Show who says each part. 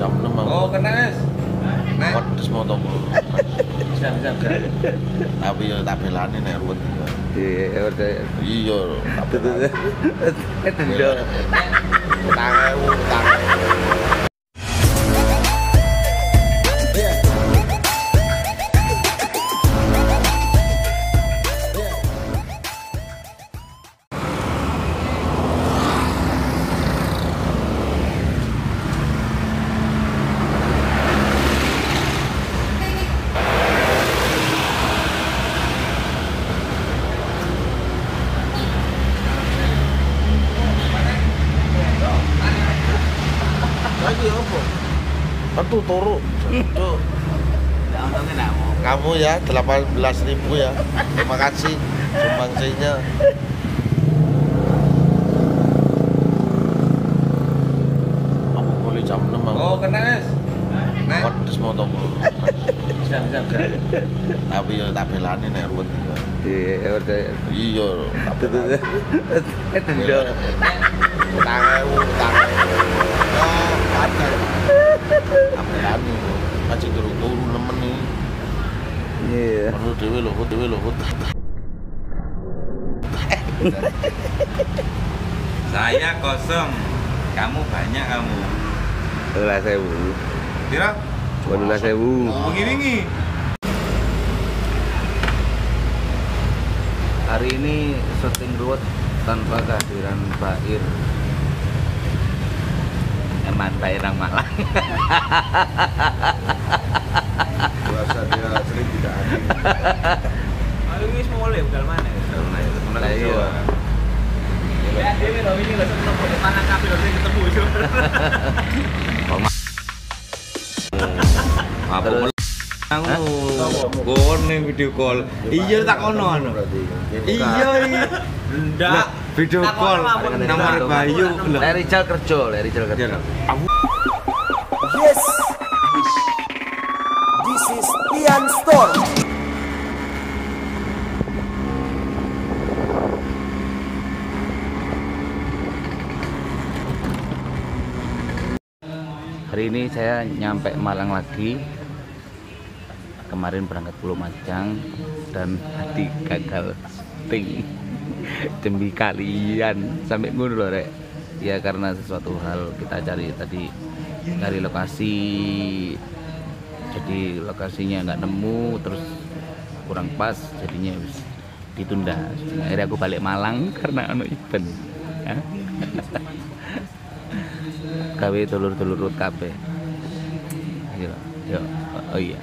Speaker 1: jam 6 aku.
Speaker 2: Oh, kena es. Nek.
Speaker 1: Pedes
Speaker 2: bisa, bisa.
Speaker 1: Tapi ya tak belani nek ruwet.
Speaker 3: Iya, udah.
Speaker 1: Iya, tak
Speaker 3: Itu dong.
Speaker 1: Utang Aduh, turu. Tuh. Kamu ya 18.000 ribu ya. Terima kasih sumbangsinya. Aku boleh jam 6 aku.
Speaker 2: Oh, kena es. Nek.
Speaker 1: Pedes
Speaker 2: bisa, bisa.
Speaker 1: Tapi ya tak belani nek ruwet.
Speaker 3: Iya.
Speaker 1: Iya, tak
Speaker 3: Itu
Speaker 1: belani.
Speaker 3: itu
Speaker 1: utang ewu. Ya. Tak belani. Masih turu-turu nemen nih.
Speaker 3: Iya.
Speaker 1: Perlu dewe lho, dewe lho.
Speaker 2: Saya kosong. Kamu banyak kamu.
Speaker 3: Lah sewu.
Speaker 2: Kira?
Speaker 3: Waduh sewu.
Speaker 2: Wingi-wingi.
Speaker 4: Hari ini syuting ruwet tanpa kehadiran Bair. Eman Bair yang Malang.
Speaker 1: Biasa dia sering tidak hadir.
Speaker 2: Ayo wis mulai budal mana?
Speaker 4: Lah iya.
Speaker 2: Ya, dhewe lho wingi lho ketemu mana.
Speaker 4: Apa
Speaker 2: video call. Iya tak anu. Iya iya. Ndak.
Speaker 4: Video call
Speaker 2: nomor Bayu lho.
Speaker 4: Rizal kerja, Rizal kerja.
Speaker 5: Yes. This is Tian Store.
Speaker 4: Hari ini saya nyampe Malang lagi. Kemarin berangkat Pulau Majang dan tadi gagal syuting demi kalian sampai ngono loh rek. Ya karena sesuatu hal kita cari tadi cari lokasi jadi lokasinya nggak nemu terus kurang pas jadinya ditunda akhirnya aku balik Malang karena anu event ya. gawe dulur-dulur kabeh. Yo, yo, oh iya.